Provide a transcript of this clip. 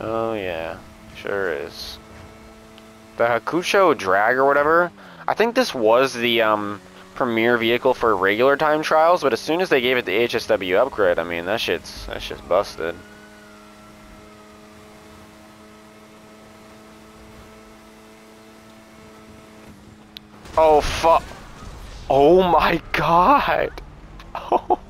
Oh yeah, sure is. The Hakuchou Drag or whatever. I think this was the um, premier vehicle for regular time trials, but as soon as they gave it the HSW upgrade, I mean that shit's that shit's busted. Oh fuck! Oh my god! Oh.